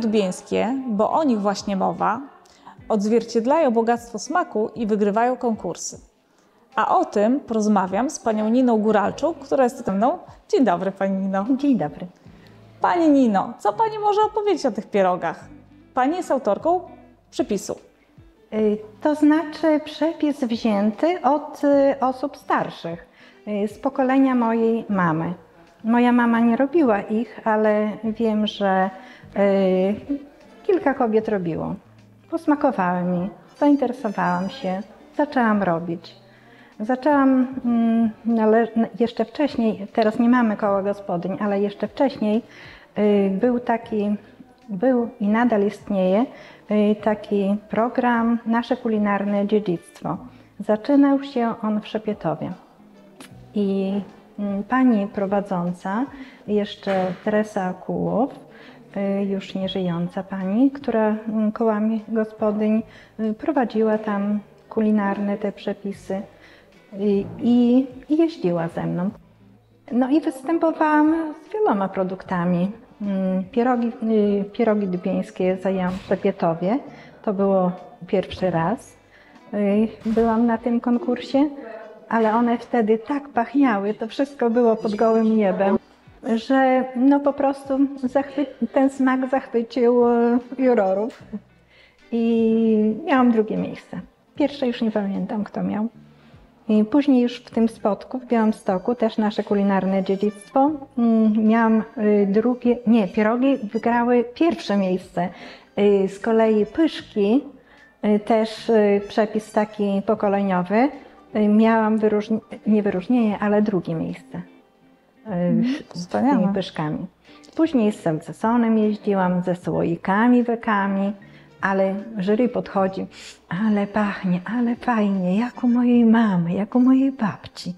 Dubieńskie, bo o nich właśnie mowa, odzwierciedlają bogactwo smaku i wygrywają konkursy. A o tym porozmawiam z panią Niną Góralczuk, która jest ze mną. Dzień dobry, pani Nino. Dzień dobry. Pani Nino, co pani może opowiedzieć o tych pierogach? Pani jest autorką przepisu. Y, To znaczy przepis wzięty od y, osób starszych, y, z pokolenia mojej mamy. Moja mama nie robiła ich, ale wiem, że y, kilka kobiet robiło. Posmakowały mi, zainteresowałam się, zaczęłam robić. Zaczęłam mm, jeszcze wcześniej, teraz nie mamy koła gospodyń, ale jeszcze wcześniej y, był taki, był i nadal istnieje y, taki program Nasze kulinarne dziedzictwo. Zaczynał się on w Szepietowie. I pani prowadząca, jeszcze Teresa Kułow, y, już nie żyjąca pani, która mm, kołami gospodyń y, prowadziła tam kulinarne te przepisy y, i, i jeździła ze mną. No i występowałam z wieloma produktami. Mm, Pierogi, pierogi dubieńskie zajęłam w Szepietowie. To było pierwszy raz. Byłam na tym konkursie, ale one wtedy tak pachniały, to wszystko było pod gołym niebem, że no po prostu ten smak zachwycił e, jurorów. I miałam drugie miejsce. Pierwsze już nie pamiętam, kto miał. I później już w tym spotku, w Białymstoku, też nasze kulinarne dziedzictwo, mm, miałam y, drugie, nie, pierogi wygrały pierwsze miejsce. Y, Z kolei pyszki, też przepis taki pokoleniowy, miałam wyróżni- nie wyróżnienie, ale drugie miejsce y, z wspaniałe. tymi pyszkami. Później z salcesonem jeździłam, ze słoikami, wekami, ale jury podchodzi, ale pachnie, ale fajnie, jak u mojej mamy, jak u mojej babci.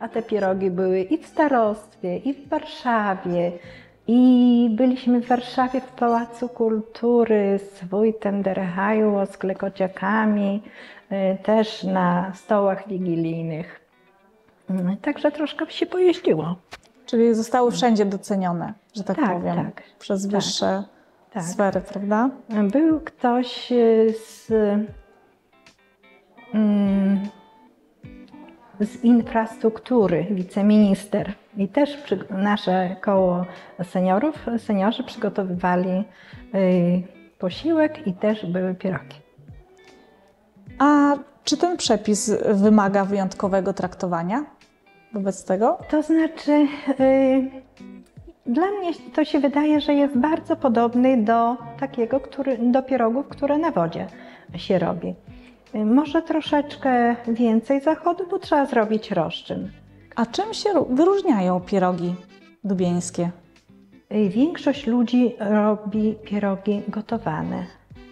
A te pierogi były i w starostwie, i w Warszawie. I byliśmy w Warszawie w Pałacu Kultury z wójtem Derehaju, z klekociakami, y, też na stołach wigilijnych. Mm, Także troszkę się pojeździło. Czyli zostały wszędzie docenione, że tak, Tak, powiem, tak, przez tak, wyższe tak. sfery, prawda? Był ktoś y, z, mm, z infrastruktury, wiceminister. I też przy, nasze koło seniorów, seniorzy przygotowywali y, posiłek i też były pierogi. A czy ten przepis wymaga wyjątkowego traktowania wobec tego? To znaczy, y, dla mnie to się wydaje, że jest bardzo podobny do takiego, który, do pierogów, które na wodzie się robi. Y, Może troszeczkę więcej zachodu, bo trzeba zrobić roszczyn. A czym się ró- wyróżniają pierogi dubieńskie? Y, Większość ludzi robi pierogi gotowane.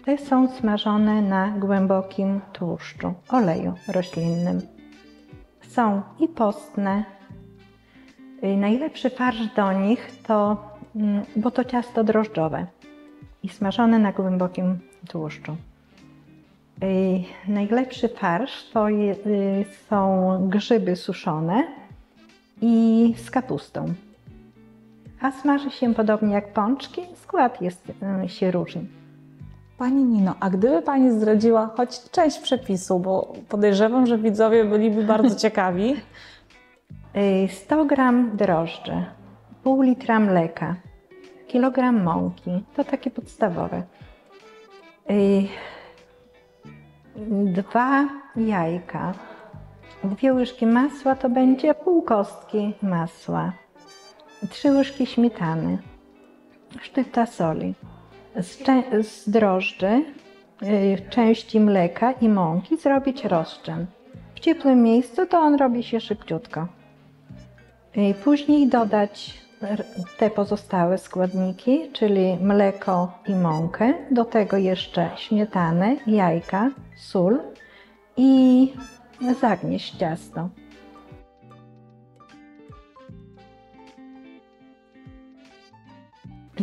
Te są smażone na głębokim tłuszczu, oleju roślinnym. Są i postne. Y, Najlepszy farsz do nich to, mm, bo to ciasto drożdżowe i smażone na głębokim tłuszczu. Y, Najlepszy farsz to y, są grzyby suszone i z kapustą. A smaży się podobnie jak pączki, skład jest, się różni. Pani Nino, a gdyby Pani zdradziła choć część przepisu, bo podejrzewam, że widzowie byliby bardzo ciekawi. Y, 100 gram drożdży, pół litra mleka, kilogram mąki, to takie podstawowe. Dwa jajka, dwie łyżki masła to będzie pół kostki masła, trzy łyżki śmietany, sztyfta soli, z, z drożdży, y, części mleka i mąki zrobić rozczyn. W ciepłym miejscu to on robi się szybciutko. Y, Później dodać te pozostałe składniki, czyli mleko i mąkę, do tego jeszcze śmietanę, jajka, sól i zagnieść ciasto.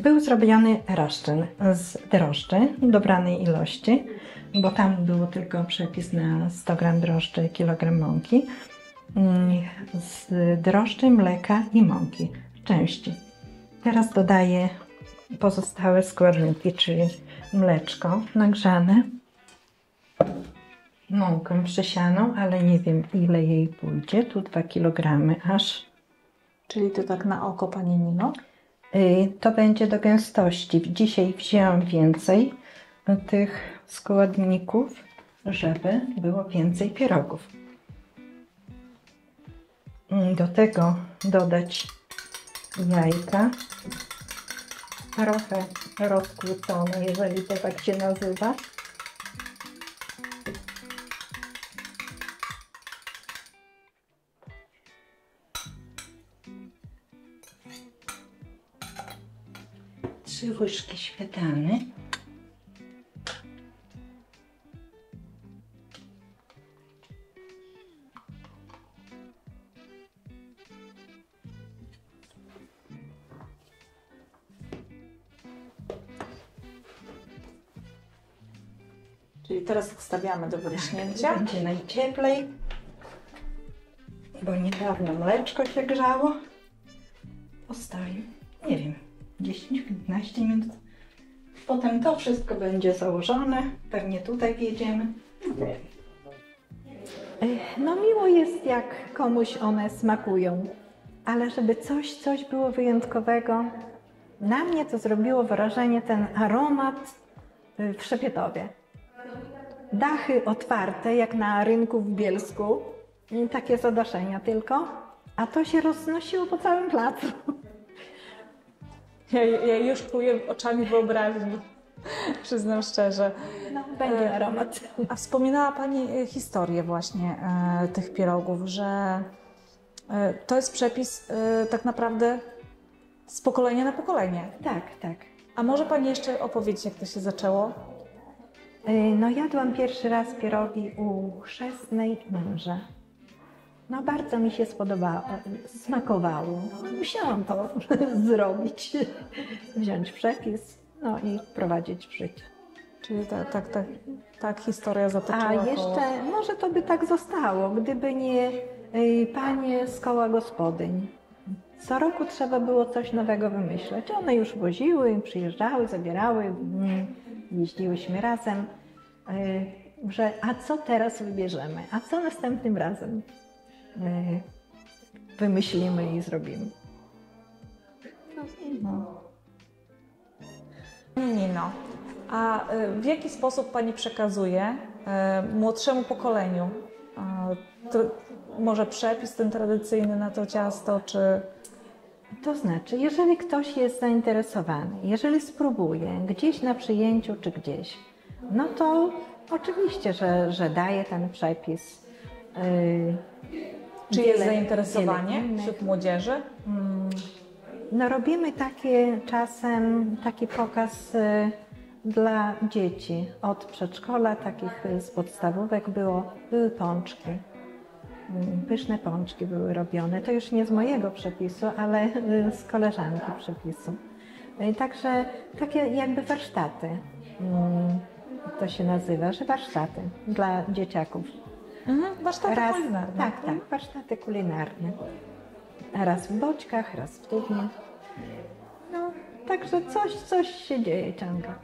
Był zrobiony roszczyn z drożdży dobranej ilości, bo tam było tylko przepis na 100 gram drożdży, kilogram mąki, mm, z drożdży, mleka i mąki, części. Teraz dodaję pozostałe składniki, czyli mleczko nagrzane, mąkę przesianą, ale nie wiem ile jej pójdzie, tu 2 kg aż. Czyli to tak na oko, Pani Nino? Y, To będzie do gęstości. Dzisiaj wzięłam więcej tych składników, żeby było więcej pierogów. Mm, Do tego dodać jajka, trochę rozkłócone, jeżeli to tak się nazywa. Łyżki śmietany. Czyli teraz wstawiamy do wyrośnięcia. Będzie najcieplej, bo niedawno mleczko się grzało. Postawię, nie wiem, 10-15 minut. Potem to wszystko będzie założone. Pewnie tutaj wjedziemy. No miło jest, jak komuś one smakują. Ale żeby coś, coś było wyjątkowego, na mnie to zrobiło wrażenie ten aromat y, w Szepietowie dachy otwarte, jak na rynku w Bielsku, I takie zadaszenia tylko, a to się roznosiło po całym placu. Ja, ja już czuję oczami wyobraźni, przyznam szczerze. No, będzie E, aromat. A wspominała Pani e, historię właśnie e, tych pierogów, że e, to jest przepis e, tak naprawdę z pokolenia na pokolenie. Tak, tak. A może Pani jeszcze opowiedzieć, jak to się zaczęło? No jadłam pierwszy raz pierogi u chrzestnej męża. No bardzo mi się spodobało, smakowało. Musiałam to zrobić, wziąć przepis, no i wprowadzić w życie. Czyli tak, tak, tak, tak historia zatoczyła A koło. jeszcze, może to by tak zostało, gdyby nie y, panie z koła gospodyń. Co roku trzeba było coś nowego wymyśleć. One już woziły, przyjeżdżały, zabierały, mm, jeździłyśmy razem. Y, Że, a co teraz wybierzemy? A co następnym razem wymyślimy i zrobimy? Pani Nino, a y, w jaki sposób Pani przekazuje y, młodszemu pokoleniu to, może przepis ten tradycyjny na to ciasto, czy... To znaczy, jeżeli ktoś jest zainteresowany, jeżeli spróbuje gdzieś na przyjęciu czy gdzieś, no to oczywiście, że, że daje ten przepis. Yy, Czy wiele- jest zainteresowanie wśród młodzieży? No robimy takie czasem taki pokaz y, dla dzieci od przedszkola, takich y, z podstawówek było, były pączki. Mm, Pyszne pączki były robione. To już nie z mojego przepisu, ale y, z koleżanki przepisu. Y, Także takie jakby warsztaty. mm, To się nazywa, że warsztaty dla dzieciaków. Mhm, warsztaty Raz, kulinarne. tak, tak, warsztaty kulinarne. Raz w boćkach, raz w Dubnie. No, także coś, coś się dzieje ciągle.